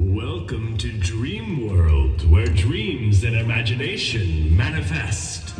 Welcome to Dreamworld, where dreams and imagination manifest.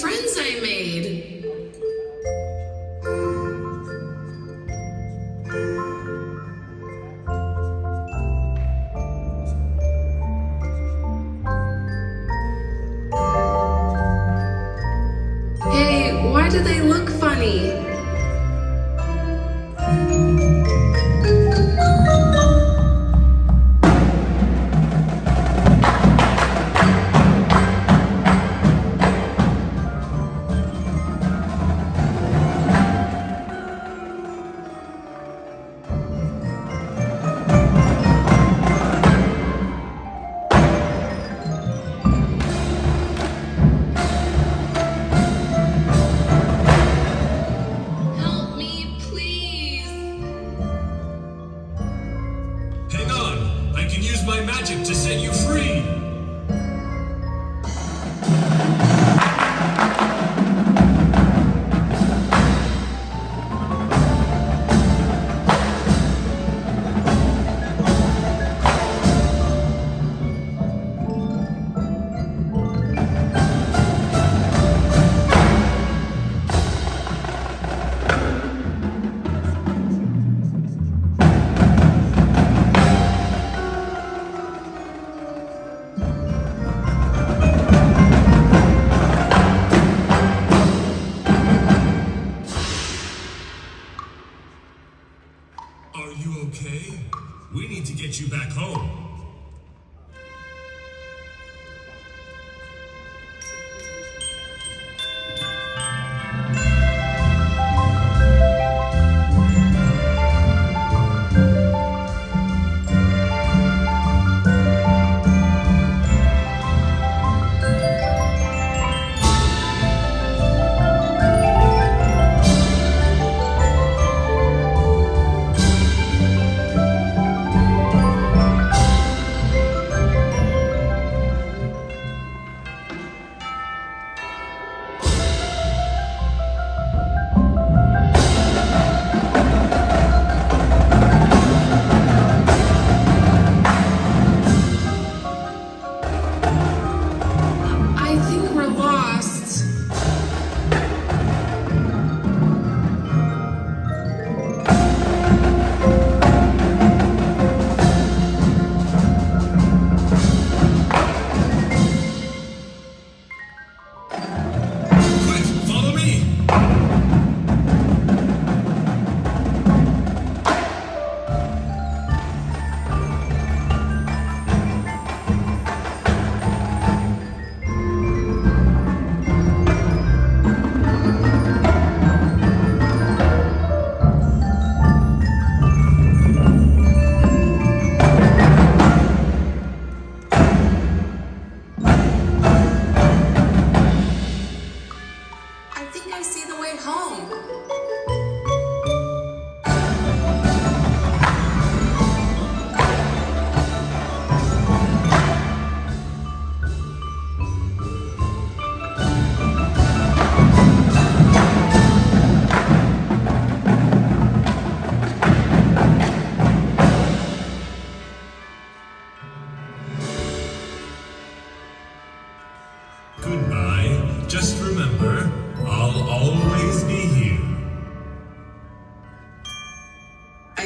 Friends I made. My magic to set you.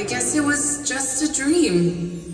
I guess it was just a dream.